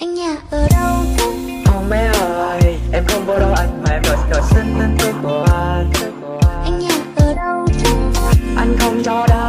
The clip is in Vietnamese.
Anh nhà ở đâu thế? Không bé ơi, em không vô đâu anh mà em đòi đòi xin tên tôi của anh Anh nhà ở đâu thế? Anh không cho đâu